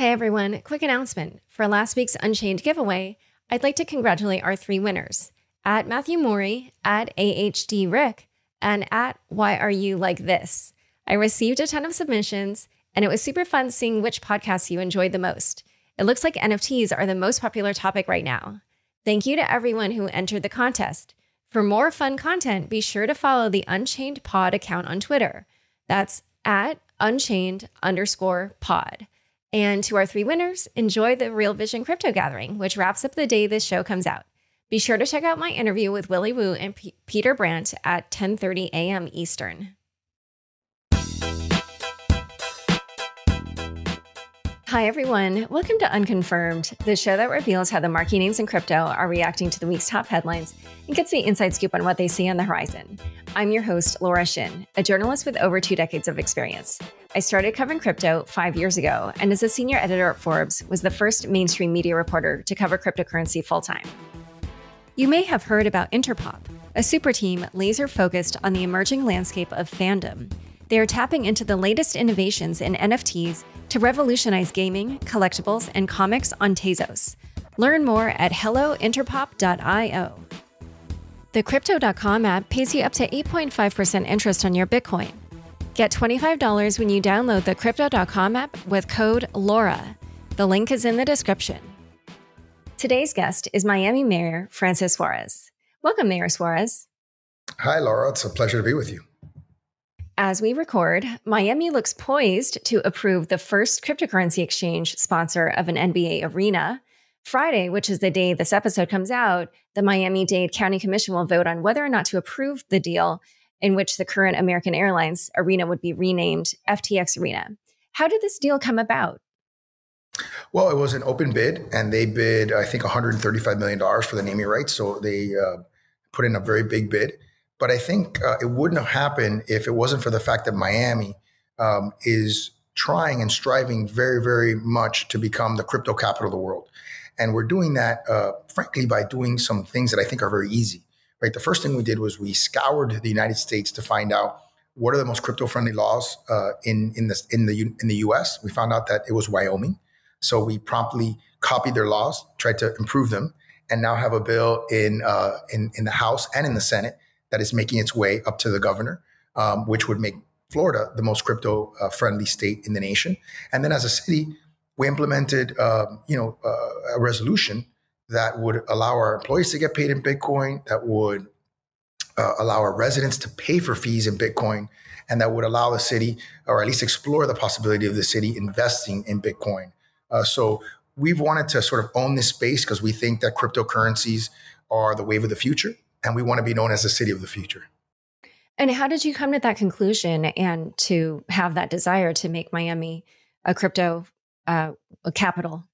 Hey everyone, quick announcement. For last week's Unchained giveaway, I'd like to congratulate our three winners at Matthew Mori, at AHD Rick, and at Why Are You Like This. I received a ton of submissions, and it was super fun seeing which podcasts you enjoyed the most. It looks like NFTs are the most popular topic right now. Thank you to everyone who entered the contest. For more fun content, be sure to follow the Unchained Pod account on Twitter. That's at unchained underscore pod. And to our three winners, enjoy the Real Vision Crypto Gathering, which wraps up the day this show comes out. Be sure to check out my interview with Willy Woo and P- Peter Brandt at 10:30 a.m. Eastern. Hi everyone, welcome to Unconfirmed, the show that reveals how the marquee names in crypto are reacting to the week's top headlines and gets the inside scoop on what they see on the horizon. I'm your host, Laura Shin, a journalist with over two decades of experience. I started covering crypto five years ago, and as a senior editor at Forbes, was the first mainstream media reporter to cover cryptocurrency full time. You may have heard about Interpop, a super team laser focused on the emerging landscape of fandom. They are tapping into the latest innovations in NFTs to revolutionize gaming, collectibles, and comics on Tezos. Learn more at hellointerpop.io. The Crypto.com app pays you up to 8.5% interest on your Bitcoin. Get $25 when you download the Crypto.com app with code LAURA. The link is in the description. Today's guest is Miami Mayor Francis Suarez. Welcome, Mayor Suarez. Hi, Laura. It's a pleasure to be with you. As we record, Miami looks poised to approve the first cryptocurrency exchange sponsor of an NBA arena. Friday, which is the day this episode comes out, the Miami Dade County Commission will vote on whether or not to approve the deal in which the current American Airlines arena would be renamed FTX Arena. How did this deal come about? Well, it was an open bid, and they bid, I think, $135 million for the naming rights. So they uh, put in a very big bid. But I think uh, it wouldn't have happened if it wasn't for the fact that Miami um, is trying and striving very, very much to become the crypto capital of the world. And we're doing that, uh, frankly, by doing some things that I think are very easy. Right. The first thing we did was we scoured the United States to find out what are the most crypto friendly laws uh, in in the in the in the U.S. We found out that it was Wyoming, so we promptly copied their laws, tried to improve them, and now have a bill in uh, in in the House and in the Senate that is making its way up to the governor, um, which would make Florida the most crypto uh, friendly state in the nation. And then as a city, we implemented, um, you know, uh, a resolution that would allow our employees to get paid in Bitcoin, that would uh, allow our residents to pay for fees in Bitcoin, and that would allow the city, or at least explore the possibility of the city investing in Bitcoin. Uh, so we've wanted to sort of own this space because we think that cryptocurrencies are the wave of the future, and we want to be known as the city of the future. And how did you come to that conclusion and to have that desire to make Miami a crypto uh, a capital?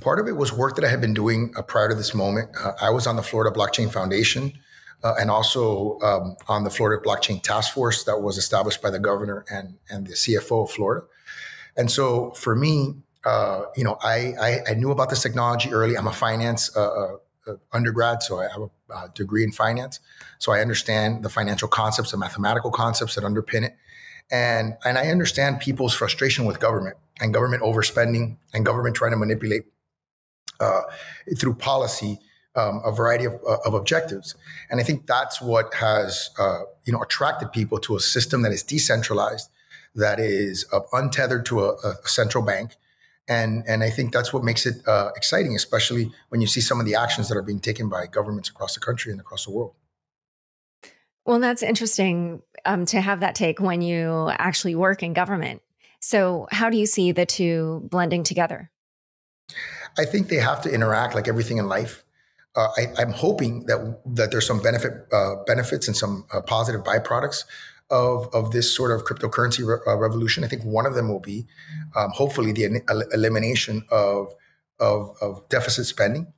Part of it was work that I had been doing uh, prior to this moment. Uh, I was on the Florida Blockchain Foundation uh, and also um, on the Florida Blockchain Task Force that was established by the governor and, and the CFO of Florida. And so for me, uh, you know, I, I, I, knew about this technology early. I'm a finance uh, undergrad, so I have a degree in finance. So I understand the financial concepts, the mathematical concepts that underpin it. And, and I understand people's frustration with government and government overspending and government trying to manipulate uh, through policy um, a variety of, uh, of, objectives. And I think that's what has uh, you know attracted people to a system that is decentralized, that is uh, untethered to a, a, central bank. And, and I think that's what makes it uh, exciting, especially when you see some of the actions that are being taken by governments across the country and across the world. Well, that's interesting um, to have that take when you actually work in government. So, how do you see the two blending together? I think they have to interact like everything in life. Uh, I, am hoping that that there's some benefit uh, benefits and some uh, positive byproducts of of this sort of cryptocurrency re- uh, revolution. I think one of them will be um, hopefully the el- elimination of, of of deficit spending,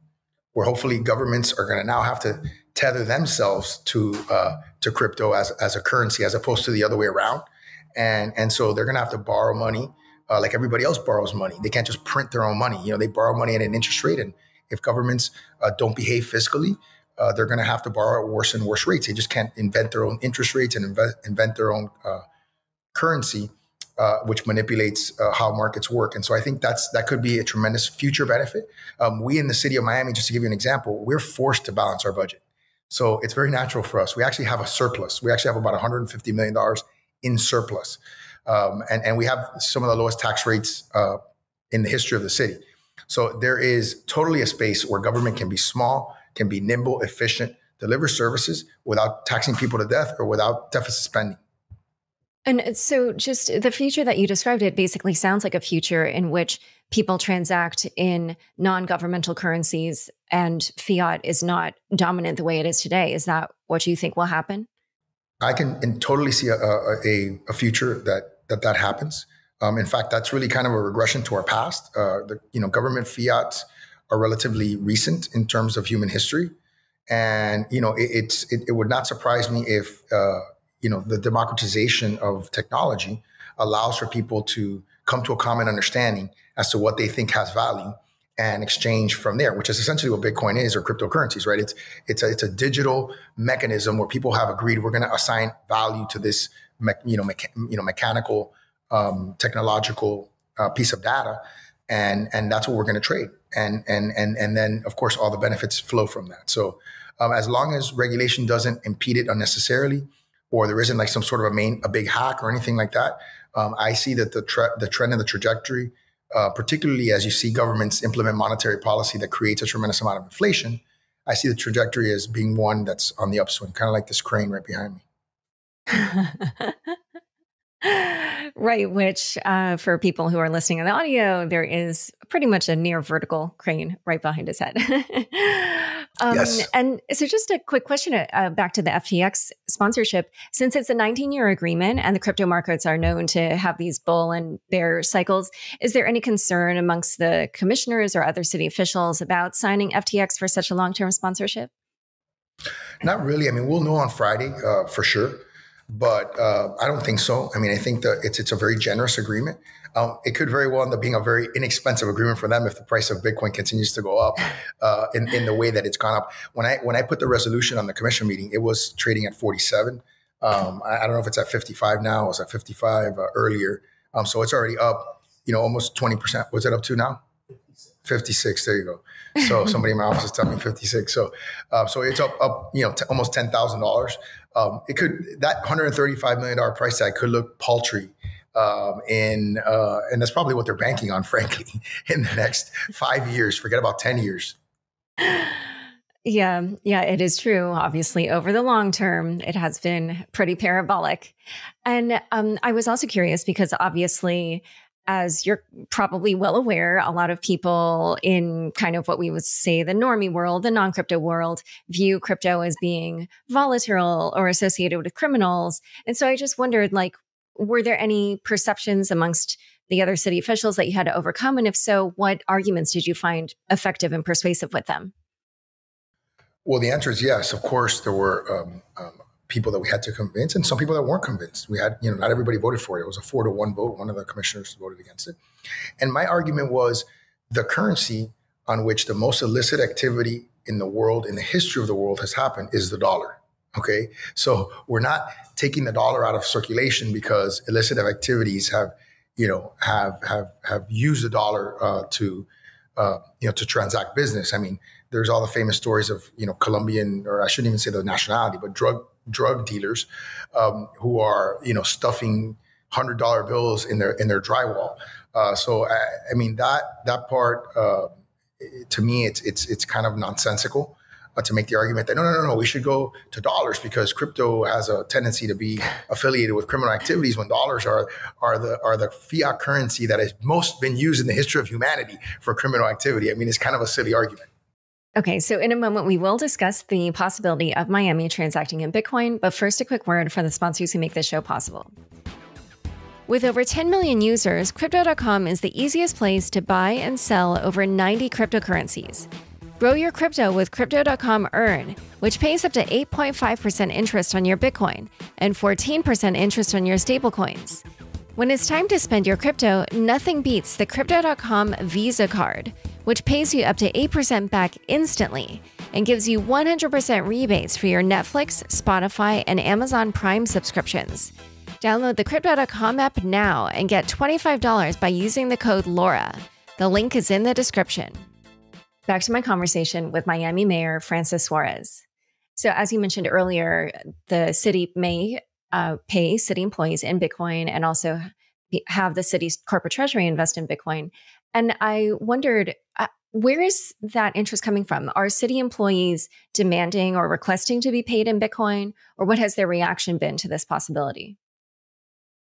where hopefully governments are going to now have to tether themselves to uh, to crypto as as a currency as opposed to the other way around, and and so they're going to have to borrow money uh, like everybody else borrows money. They can't just print their own money. You know, they borrow money at an interest rate, and if governments uh, don't behave fiscally, uh, they're going to have to borrow at worse and worse rates. They just can't invent their own interest rates and invent, invent their own uh, currency uh, which manipulates uh, how markets work. And so I think that's that could be a tremendous future benefit. Um, we in the city of Miami, just to give you an example, we're forced to balance our budget. So it's very natural for us. We actually have a surplus. We actually have about 150 million dollars in surplus, um, and and we have some of the lowest tax rates uh, in the history of the city. So there is totally a space where government can be small, can be nimble, efficient, deliver services without taxing people to death or without deficit spending. And so, just the future that you described, it basically sounds like a future in which people transact in non governmental currencies and fiat is not dominant the way it is today. Is that what you think will happen? I can totally see a, a, a future that, that that happens. Um, in fact, that's really kind of a regression to our past. Uh, the you know government fiat are relatively recent in terms of human history, and you know it, it's it, it would not surprise me if uh, you know, the democratization of technology allows for people to come to a common understanding as to what they think has value and exchange from there, which is essentially what Bitcoin is or cryptocurrencies, right? It's it's a, it's a digital mechanism where people have agreed we're going to assign value to this, me, you know, you know, mechanical, um, technological uh, piece of data, and and that's what we're going to trade, and and and and then of course all the benefits flow from that. So um, as long as regulation doesn't impede it unnecessarily, or there isn't like some sort of a main a big hack or anything like that. Um, I see that the the trend and the trajectory, uh, particularly as you see governments implement monetary policy that creates a tremendous amount of inflation, I see the trajectory as being one that's on the upswing, kind of like this crane right behind me. right, which uh, for people who are listening on the audio, there is pretty much a near vertical crane right behind his head. um, yes. And so, just a quick question uh, back to the FTX sponsorship. Since it's a 19 year agreement and the crypto markets are known to have these bull and bear cycles, is there any concern amongst the commissioners or other city officials about signing FTX for such a long term sponsorship? Not really. I mean, we'll know on Friday uh, for sure but uh, I don't think so. I mean, I think that it's it's a very generous agreement. Um, it could very well end up being a very inexpensive agreement for them if the price of Bitcoin continues to go up uh, in in the way that it's gone up. When I when I put the resolution on the commission meeting, it was trading at forty seven. Um, I, I, don't know if it's at fifty five now. It was at fifty five uh, earlier, um, so it's already up. You know, almost twenty percent. What's it up to now? 56. There you go. So somebody in my office is telling me 56. So, uh, so it's up, up, you know, t- almost $10,000. Um, it could, that $135 million price tag could look paltry. Um, in, uh, and that's probably what they're banking on, frankly, in the next five years. Forget about 10 years. Yeah, yeah, it is true. Obviously, over the long term, it has been pretty parabolic. And um, I was also curious because obviously, as you're probably well aware, a lot of people in kind of what we would say the normie world, the non crypto world, view crypto as being volatile or associated with criminals. And so I just wondered, like, were there any perceptions amongst the other city officials that you had to overcome? And if so, what arguments did you find effective and persuasive with them? Well, the answer is yes. Of course, there were um, um, people that we had to convince and some people that weren't convinced. We had, you know, not everybody voted for it. It was a four to one vote. One of the commissioners voted against it. And my argument was the currency on which the most illicit activity in the world, in the history of the world has happened is the dollar. Okay. So we're not taking the dollar out of circulation because illicit activities have, you know, have, have, have used the dollar uh, to, uh, you know, to transact business. I mean, there's all the famous stories of, you know, Colombian, or I shouldn't even say the nationality, but drug drug dealers um, who are you know stuffing hundred dollar bills in their in their drywall. Uh, so I, I, mean that that part uh, to me it's it's it's kind of nonsensical. Uh, to make the argument that no, no, no, no, we should go to dollars because crypto has a tendency to be affiliated with criminal activities when dollars are are the are the fiat currency that has most been used in the history of humanity for criminal activity. I mean, it's kind of a silly argument. Okay, so in a moment, we will discuss the possibility of Miami transacting in Bitcoin, but first, a quick word for the sponsors who make this show possible. With over 10 million users, Crypto.com is the easiest place to buy and sell over 90 cryptocurrencies. Grow your crypto with Crypto.com Earn, which pays up to 8.5% interest on your Bitcoin and 14% interest on your stablecoins. When it's time to spend your crypto, nothing beats the Crypto.com Visa card, which pays you up to 8% back instantly and gives you 100% rebates for your Netflix, Spotify, and Amazon Prime subscriptions. Download the Crypto.com app now and get $25 by using the code LAURA. The link is in the description. Back to my conversation with Miami Mayor Francis Suarez. So, as you mentioned earlier, the city may uh, pay city employees in Bitcoin and also have the city's corporate treasury invest in Bitcoin. And I wondered, uh, where is that interest coming from? Are city employees demanding or requesting to be paid in Bitcoin, or what has their reaction been to this possibility?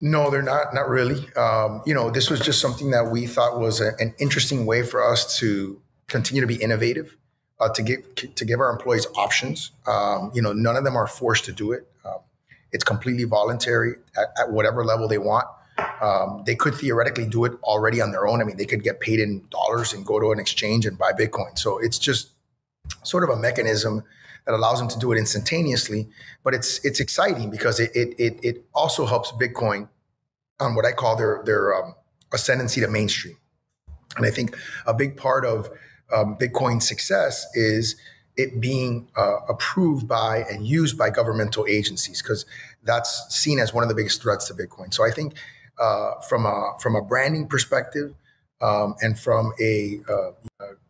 No, they're not. Not really. Um, you know, this was just something that we thought was a, an interesting way for us to continue to be innovative, uh, to give to give our employees options. Um, you know, none of them are forced to do it. Um, it's completely voluntary at, at, whatever level they want. Um, they could theoretically do it already on their own. I mean, they could get paid in dollars and go to an exchange and buy Bitcoin. So it's just sort of a mechanism that allows them to do it instantaneously. But it's it's exciting because it it it, it also helps Bitcoin on what I call their their um, ascendancy to mainstream. And I think a big part of um, Bitcoin's success is it being uh, approved by and used by governmental agencies because that's seen as one of the biggest threats to Bitcoin. So I think uh, from a from a branding perspective um, and from a uh,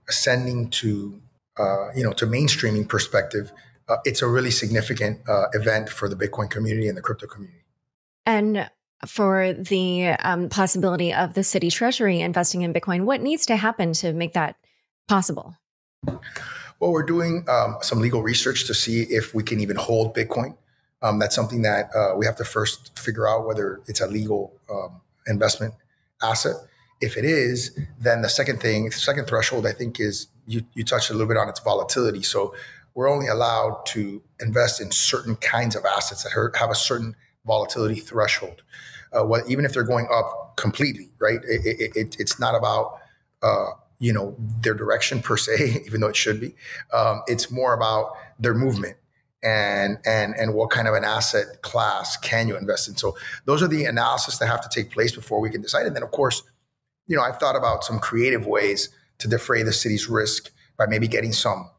ascending to uh, you know to mainstreaming perspective, uh, it's a really significant uh, event for the Bitcoin community and the crypto community. And for the um, possibility of the city treasury investing in Bitcoin, what needs to happen to make that possible? Well, we're doing um, some legal research to see if we can even hold Bitcoin. Um, that's something that uh, we have to first figure out whether it's a legal um, investment asset. If it is, then the second thing, the second threshold, I think, is you, you touched a little bit on its volatility. So we're only allowed to invest in certain kinds of assets that have a certain volatility threshold. Uh, what, even if they're going up completely, right? It, it, it, it's not about uh, you know their direction per se, even though it should be. Um, it's more about their movement and and and what kind of an asset class can you invest in. So those are the analysis that have to take place before we can decide. And then, of course, you know, I've thought about some creative ways to defray the city's risk by maybe getting some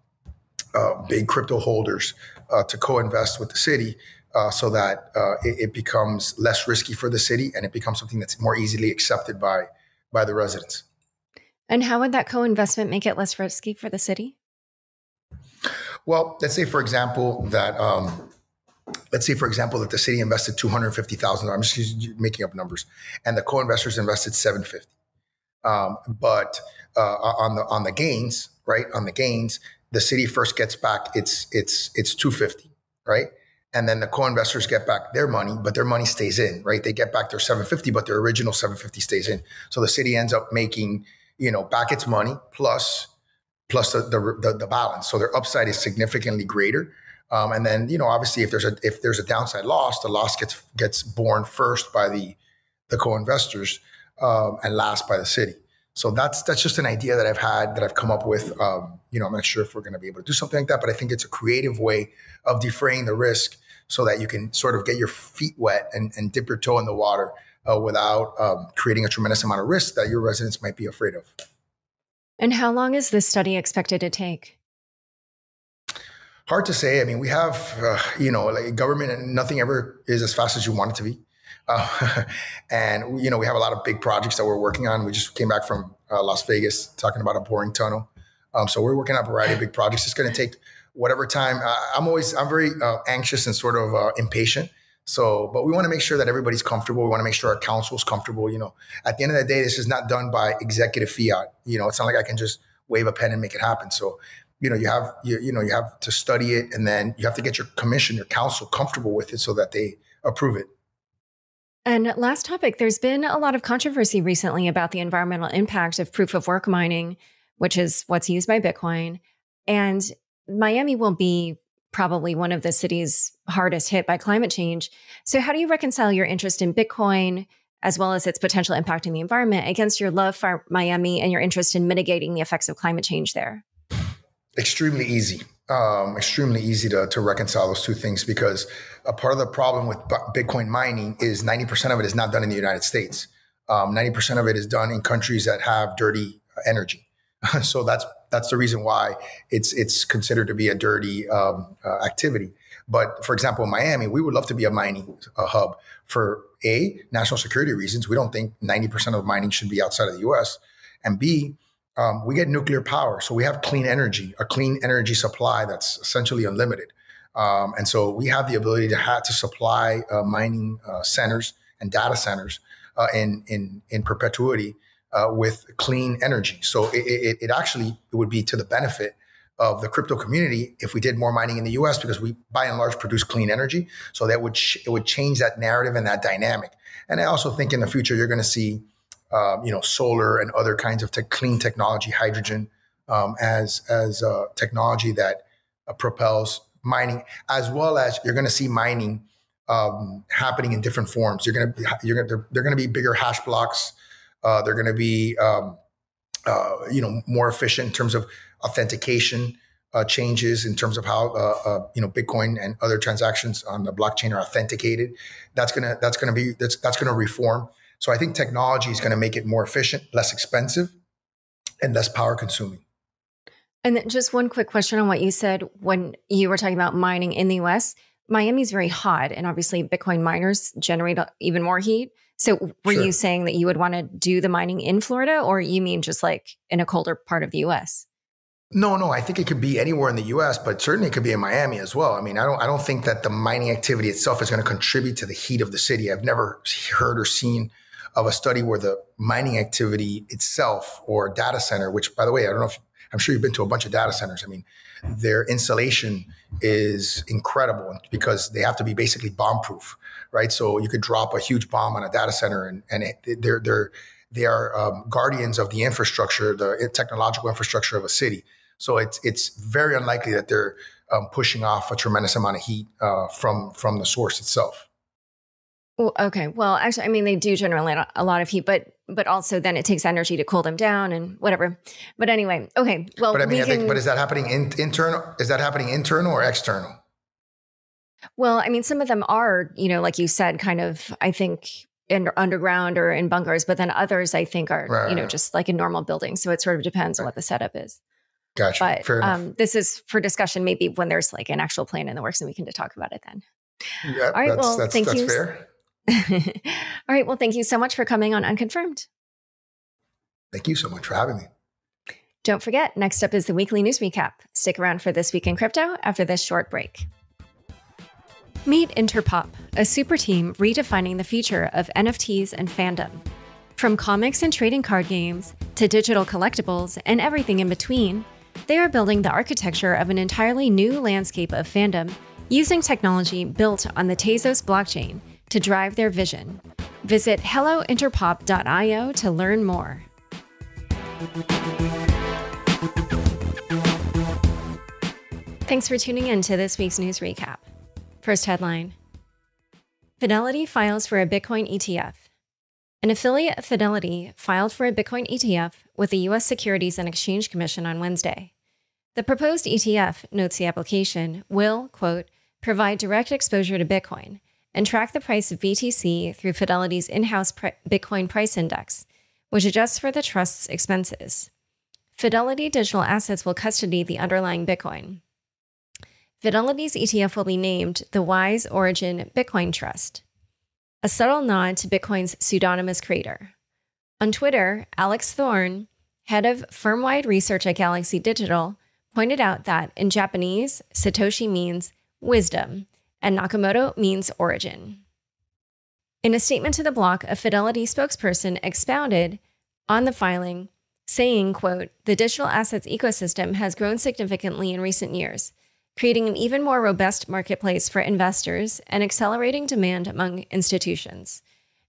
uh, big crypto holders uh, to co-invest with the city. Uh, so that uh, it, it, becomes less risky for the city and it becomes something that's more easily accepted by by the residents. And how would that co-investment make it less risky for the city? Well, let's say, for example, that um, let's say, for example, that the city invested two hundred fifty thousand. I'm just making up numbers, and the co-investors invested seven fifty. Um, but uh, on the on the gains, right? On the gains, the city first gets back its its its two fifty, right? And then the co-investors get back their money, but their money stays in, right? They get back their 750, but their original 750 stays in. So the city ends up making, you know, back its money plus plus the, the, the balance. So their upside is significantly greater. Um, and then, you know, obviously, if there's a if there's a downside loss, the loss gets gets borne first by the the co-investors um, and last by the city. So that's that's just an idea that I've had that I've come up with. Um, you know, I'm not sure if we're going to be able to do something like that, but I think it's a creative way of defraying the risk so that you can sort of get your feet wet and, and dip your toe in the water uh, without um, creating a tremendous amount of risk that your residents might be afraid of. And how long is this study expected to take? Hard to say. I mean, we have, uh, you know, like government, and nothing ever is as fast as you want it to be. Uh, and, you know, we have a lot of big projects that we're working on. We just came back from uh, Las Vegas talking about a boring tunnel. Um, so we're working on a variety of big projects. It's going to take whatever time. I'm always, I'm very uh, anxious and sort of uh, impatient. So, but we want to make sure that everybody's comfortable. We want to make sure our council is comfortable. You know, at the end of the day, this is not done by executive fiat. You know, it's not like I can just wave a pen and make it happen. So, you know, you have you, you know you have to study it, and then you have to get your commission, your council comfortable with it, so that they approve it. And last topic, there's been a lot of controversy recently about the environmental impact of proof of work mining, which is what's used by Bitcoin. And Miami will be probably one of the cities hardest hit by climate change. So, how do you reconcile your interest in Bitcoin as well as its potential impact in the environment against your love for Miami and your interest in mitigating the effects of climate change there? Extremely easy. Um, extremely easy to, to reconcile those two things because a part of the problem with Bitcoin mining is 90% of it is not done in the United States. Um, 90% of it is done in countries that have dirty energy. so that's that's the reason why it's it's considered to be a dirty um, uh, activity. But for example, in Miami, we would love to be a mining a hub for A, national security reasons. We don't think 90% of mining should be outside of the US. And B, um, we get nuclear power. So we have clean energy, a clean energy supply that's essentially unlimited. Um, and so we have the ability to have to supply uh, mining uh, centers and data centers uh, in, in, in perpetuity uh, with clean energy. So it, it, it actually it would be to the benefit of the crypto community if we did more mining in the U.S. because we, by and large, produce clean energy. So that would it would change that narrative and that dynamic. And I also think in the future you're going to see, um, you know, solar and other kinds of te- clean technology, hydrogen, um, as as uh, technology that uh, propels mining, as well as you're going to see mining um, happening in different forms. You're going to you're going to they're, going to be bigger hash blocks. Uh, they're going to be um, uh, you know more efficient in terms of authentication uh, changes in terms of how uh, uh, you know Bitcoin and other transactions on the blockchain are authenticated. That's gonna that's gonna be that's that's gonna reform. So I think technology is going to make it more efficient, less expensive, and less power consuming. And then just one quick question on what you said when you were talking about mining in the US. Miami's very hot, and obviously Bitcoin miners generate even more heat. So, were sure. you saying that you would want to do the mining in Florida, or you mean just like in a colder part of the US? No, no, I think it could be anywhere in the U.S., but certainly it could be in Miami as well. I mean, I don't, I don't think that the mining activity itself is going to contribute to the heat of the city. I've never heard or seen of a study where the mining activity itself or data center, which by the way, I don't know if I'm sure you've been to a bunch of data centers. I mean, their insulation is incredible because they have to be basically bomb proof, right? So you could drop a huge bomb on a data center and, and it, they're, they're, they are um, guardians of the infrastructure, the technological infrastructure of a city. So it's it's very unlikely that they're um, pushing off a tremendous amount of heat uh, from from the source itself. Well, okay. Well, actually, I mean, they do generate a lot of heat, but but also then it takes energy to cool them down and whatever. But anyway, okay. Well, but I mean, I think, but is that happening in, internal? Is that happening internal or external? Well, I mean, some of them are, you know, like you said, kind of. I think in underground or in bunkers, but then others, I think, are right, you know just like in normal buildings. So it sort of depends right. on what the setup is. Gotcha. But Fair enough. Um, this is for discussion, maybe when there's like an actual plan in the works and we can talk about it then. Yeah, All right. That's, well, that's, thank that's you. fair. All right. Well, thank you so much for coming on Unconfirmed. Thank you so much for having me. Don't forget, next up is the weekly news recap. Stick around for This Week in Crypto after this short break. Meet Interpop, a super team redefining the future of NFTs and fandom. From comics and trading card games to digital collectibles and everything in between, they are building the architecture of an entirely new landscape of fandom using technology built on the Tezos blockchain to drive their vision. Visit hellointerpop.io to learn more. Thanks for tuning in to this week's news recap. First headline Fidelity files for a Bitcoin ETF. An affiliate of Fidelity filed for a Bitcoin ETF with the U.S. Securities and Exchange Commission on Wednesday. The proposed ETF, notes the application, will, quote, provide direct exposure to Bitcoin and track the price of BTC through Fidelity's in house Bitcoin price index, which adjusts for the trust's expenses. Fidelity Digital Assets will custody the underlying Bitcoin. Fidelity's ETF will be named the Wise Origin Bitcoin Trust a subtle nod to Bitcoin's pseudonymous creator. On Twitter, Alex Thorn, head of firm wide research at Galaxy Digital, pointed out that in Japanese, Satoshi means wisdom and Nakamoto means origin. In a statement to the block, a Fidelity spokesperson expounded on the filing, saying, quote, the digital assets ecosystem has grown significantly in recent years, creating an even more robust marketplace for investors and accelerating demand among institutions.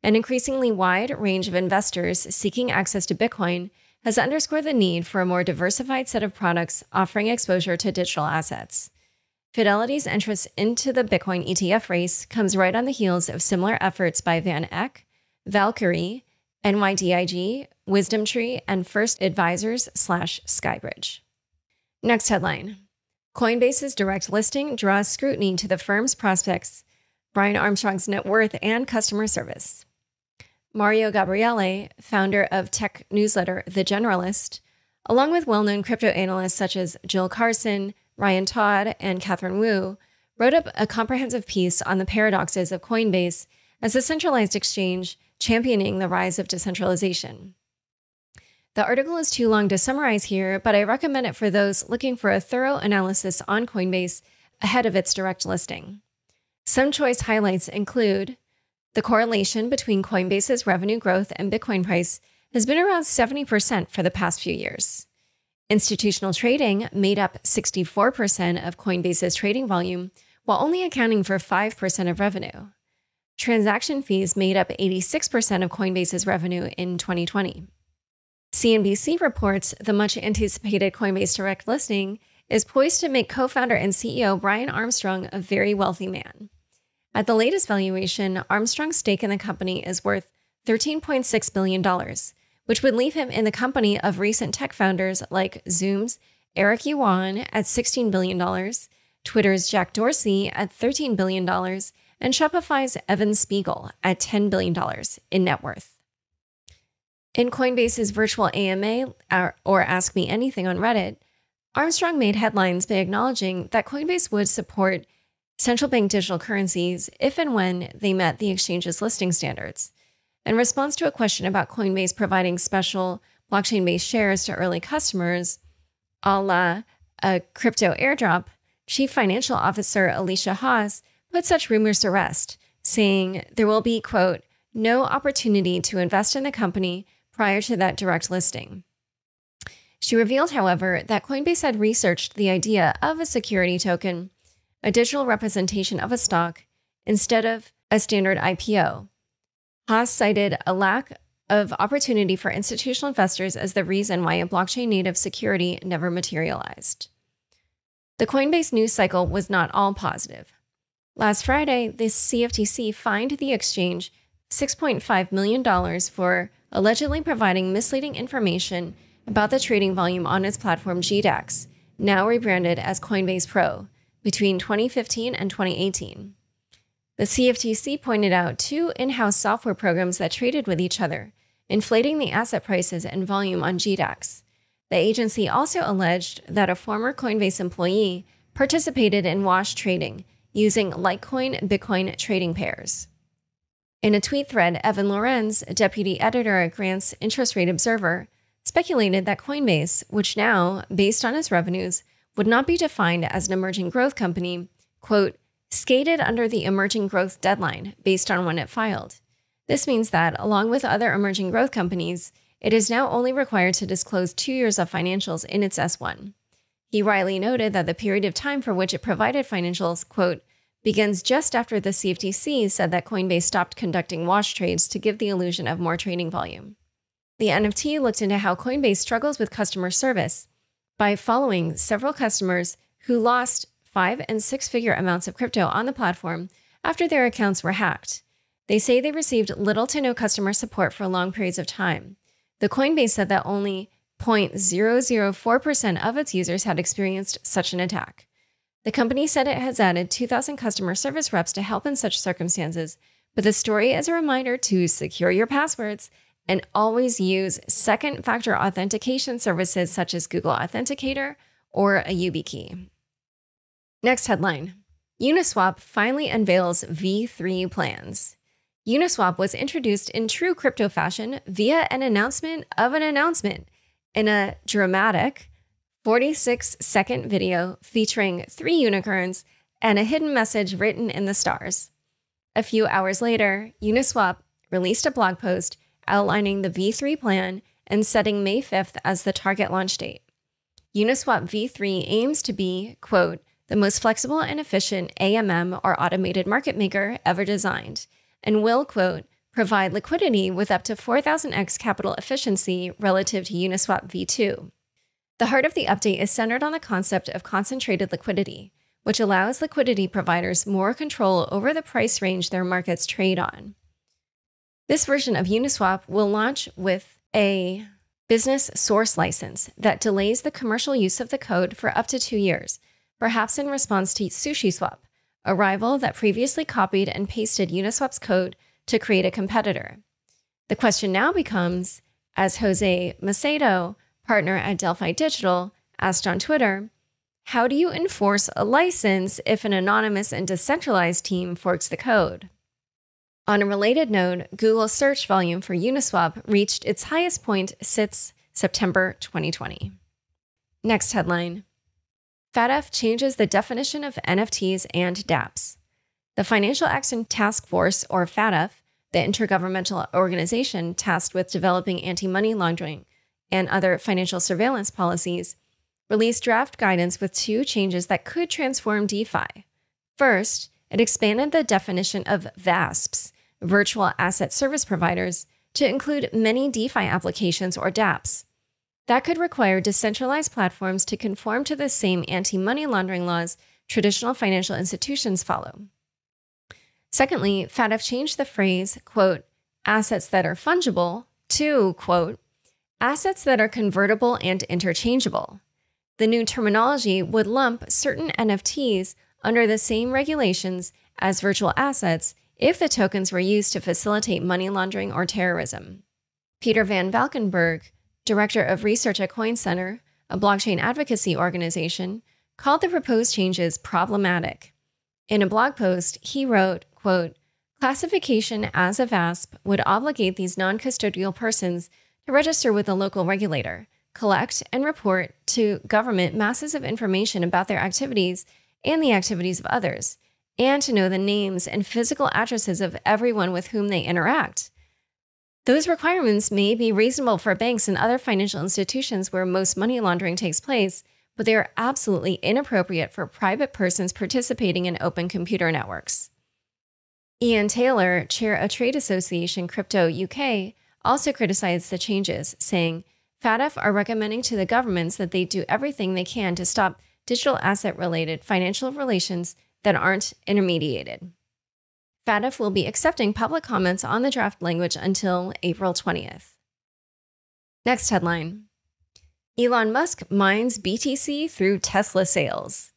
An increasingly wide range of investors seeking access to Bitcoin has underscored the need for a more diversified set of products offering exposure to digital assets. Fidelity's entrance into the Bitcoin ETF race comes right on the heels of similar efforts by Van Eck, Valkyrie, NYDIG, Wisdom Tree, and First Advisors slash Skybridge. Next headline Coinbase's direct listing draws scrutiny to the firm's prospects, Brian Armstrong's net worth, and customer service. Mario Gabriele, founder of tech newsletter The Generalist, along with well known crypto analysts such as Jill Carlson, Ryan Todd, and Catherine Wu, wrote up a comprehensive piece on the paradoxes of Coinbase as a centralized exchange championing the rise of decentralization. The article is too long to summarize here, but I recommend it for those looking for a thorough analysis on Coinbase ahead of its direct listing. Some choice highlights include the correlation between Coinbase's revenue growth and Bitcoin price has been around 70% for the past few years. Institutional trading made up 64% of Coinbase's trading volume, while only accounting for 5% of revenue. Transaction fees made up 86% of Coinbase's revenue in 2020. CNBC reports the much anticipated Coinbase direct listing is poised to make co founder and CEO Brian Armstrong a very wealthy man. At the latest valuation, Armstrong's stake in the company is worth $13.6 billion, which would leave him in the company of recent tech founders like Zoom's Eric Yuan at $16 billion, Twitter's Jack Dorsey at $13 billion, and Shopify's Evan Spiegel at $10 billion in net worth. In Coinbase's virtual AMA or Ask Me Anything on Reddit, Armstrong made headlines by acknowledging that Coinbase would support central bank digital currencies if and when they met the exchange's listing standards. In response to a question about Coinbase providing special blockchain based shares to early customers, a la a crypto airdrop, Chief Financial Officer Alesia Haas put such rumors to rest, saying there will be, quote, no opportunity to invest in the company prior to that direct listing. She revealed, however, that Coinbase had researched the idea of a security token, a digital representation of a stock, instead of a standard IPO. Haas cited a lack of opportunity for institutional investors as the reason why a blockchain native security never materialized. The Coinbase news cycle was not all positive. Last Friday, the CFTC fined the exchange $6.5 million for allegedly providing misleading information about the trading volume on its platform GDAX, now rebranded as Coinbase Pro, between 2015 and 2018. The CFTC pointed out two in house software programs that traded with each other, inflating the asset prices and volume on GDAX. The agency also alleged that a former Coinbase employee participated in wash trading using Litecoin Bitcoin trading pairs. In a tweet thread, Evan Lorenz, deputy editor at Grant's Interest Rate Observer, speculated that Coinbase, which now, based on its revenues, would not be defined as an emerging growth company, quote, skated under the emerging growth deadline based on when it filed. This means that, along with other emerging growth companies, it is now only required to disclose two years of financials in its S1. He wryly noted that the period of time for which it provided financials, quote, begins just after the CFTC said that Coinbase stopped conducting wash trades to give the illusion of more trading volume. The NYT looked into how Coinbase struggles with customer service by following several customers who lost five and six figure amounts of crypto on the platform after their accounts were hacked. They say they received little to no customer support for long periods of time. The Coinbase said that only 0.004% of its users had experienced such an attack. The company said it has added 2,000 customer service reps to help in such circumstances, but the story is a reminder to secure your passwords and always use second factor authentication services such as Google Authenticator or a YubiKey. Next headline Uniswap finally unveils V3 plans. Uniswap was introduced in true crypto fashion via an announcement of an announcement in a dramatic, 46 second video featuring three unicorns and a hidden message written in the stars. A few hours later, Uniswap released a blog post outlining the V3 plan and setting May 5th as the target launch date. Uniswap V3 aims to be, quote, the most flexible and efficient AMM or automated market maker ever designed, and will, quote, provide liquidity with up to 4,000x capital efficiency relative to Uniswap V2. The heart of the update is centered on the concept of concentrated liquidity, which allows liquidity providers more control over the price range their markets trade on. This version of Uniswap will launch with a business source license that delays the commercial use of the code for up to two years, perhaps in response to SushiSwap, a rival that previously copied and pasted Uniswap's code to create a competitor. The question now becomes as Jose Macedo partner at Delphi Digital, asked on Twitter, How do you enforce a license if an anonymous and decentralized team forks the code? On a related note, Google's search volume for Uniswap reached its highest point since September 2020. Next headline FATF changes the definition of NFTs and dApps. The Financial Action Task Force, or FATF, the intergovernmental organization tasked with developing anti money laundering and other financial surveillance policies, released draft guidance with two changes that could transform DeFi. First, it expanded the definition of VASPs, virtual asset service providers, to include many DeFi applications or dApps. That could require decentralized platforms to conform to the same anti money laundering laws traditional financial institutions follow. Secondly, FATF changed the phrase, quote, assets that are fungible to, quote, assets that are convertible and interchangeable. The new terminology would lump certain NFTs under the same regulations as virtual assets if the tokens were used to facilitate money laundering or terrorism. Peter Van Valkenburgh, director of research at Coin Center, a blockchain advocacy organization, called the proposed changes problematic. In a blog post, he wrote, quote, Classification as a VASP would obligate these non custodial persons to register with a local regulator, collect and report to government masses of information about their activities and the activities of others, and to know the names and physical addresses of everyone with whom they interact. Those requirements may be reasonable for banks and other financial institutions where most money laundering takes place, but they are absolutely inappropriate for private persons participating in open computer networks. Ian Taylor, chair of Trade Association Crypto UK, also criticized the changes, saying, FATF are recommending to the governments that they do everything they can to stop digital asset related financial relations that aren't intermediated. FATF will be accepting public comments on the draft language until April 20th. Next headline Elon Musk mines BTC through Tesla sales.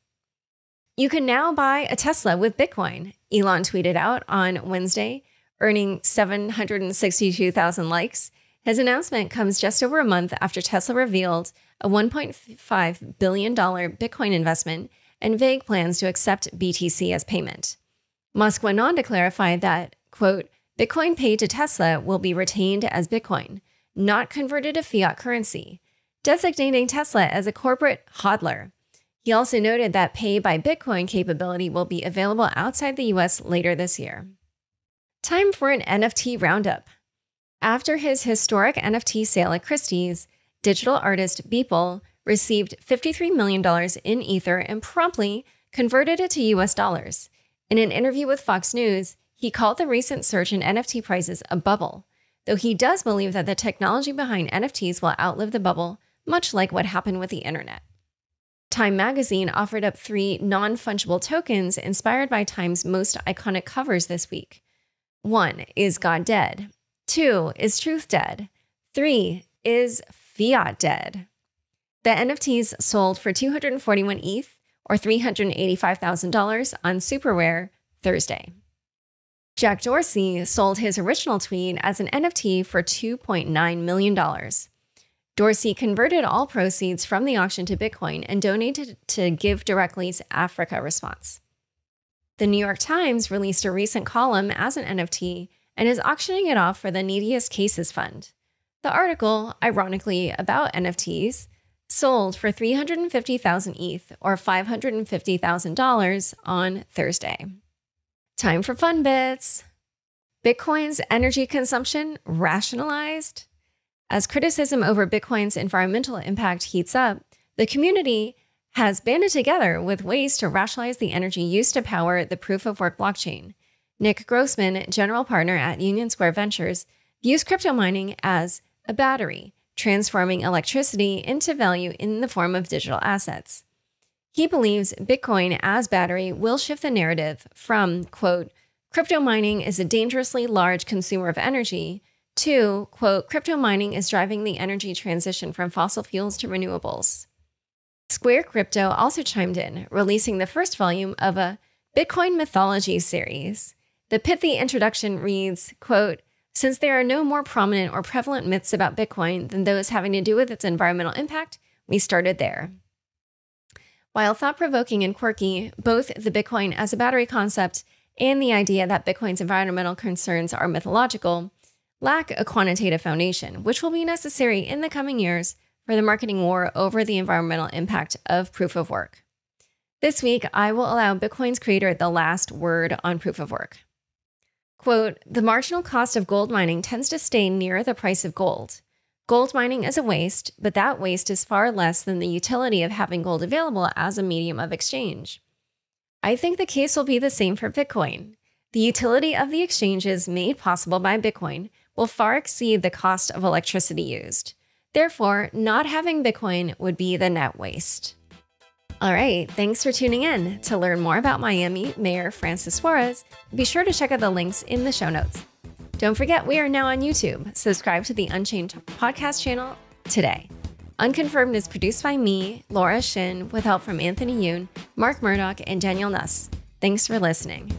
You can now buy a Tesla with Bitcoin, Elon tweeted out on Wednesday, earning 762,000 likes. His announcement comes just over a month after Tesla revealed a $1.5 billion Bitcoin investment and vague plans to accept BTC as payment. Musk went on to clarify that, quote, Bitcoin paid to Tesla will be retained as Bitcoin, not converted to fiat currency, designating Tesla as a corporate hodler. He also noted that pay by Bitcoin capability will be available outside the US later this year. Time for an NFT roundup. After his historic NFT sale at Christie's, digital artist Beeple received $53 million in Ether and promptly converted it to US dollars. In an interview with Fox News, he called the recent surge in NFT prices a bubble, though he does believe that the technology behind NFTs will outlive the bubble, much like what happened with the internet. Time magazine offered up three non fungible tokens inspired by Time's most iconic covers this week. One is God Dead, two is Truth Dead, three is Fiat Dead. The NFTs sold for 241 ETH or $385,000 on SuperRare Thursday. Jack Dorsey sold his original tweet as an NFT for $2.9 million. Dorsey converted all proceeds from the auction to Bitcoin and donated to GiveDirectly's Africa response. The New York Times released a recent column as an NFT and is auctioning it off for the Neediest Cases Fund. The article, ironically about NFTs, sold for 350,000 ETH or $550,000 on Thursday. Time for fun bits. Bitcoin's energy consumption rationalized. As criticism over Bitcoin's environmental impact heats up, the community has banded together with ways to rationalize the energy used to power the proof of work blockchain. Nick Grossman, general partner at Union Square Ventures, views crypto mining as a battery transforming electricity into value in the form of digital assets. He believes Bitcoin as battery will shift the narrative from, quote, crypto mining is a dangerously large consumer of energy to, quote, crypto mining is driving the energy transition from fossil fuels to renewables. Square Crypto also chimed in, releasing the first volume of a Bitcoin mythology series. The pithy introduction reads, quote, since there are no more prominent or prevalent myths about Bitcoin than those having to do with its environmental impact, we started there. While thought provoking and quirky, both the Bitcoin as a battery concept and the idea that Bitcoin's environmental concerns are mythological lack a quantitative foundation, which will be necessary in the coming years for the marketing war over the environmental impact of proof of work. This week, I will allow Bitcoin's creator the last word on proof of work. Quote The marginal cost of gold mining tends to stay near the price of gold. Gold mining is a waste, but that waste is far less than the utility of having gold available as a medium of exchange. I think the case will be the same for Bitcoin. The utility of the exchanges made possible by Bitcoin will far exceed the cost of electricity used. Therefore, not having Bitcoin would be the net waste. All right, thanks for tuning in. To learn more about Miami Mayor Francis Suarez, be sure to check out the links in the show notes. Don't forget, we are now on YouTube. Subscribe to the Unchained podcast channel today. Unconfirmed is produced by me, Laura Shin, with help from Anthony Yoon, Mark Murdoch, and Daniel Nuss. Thanks for listening.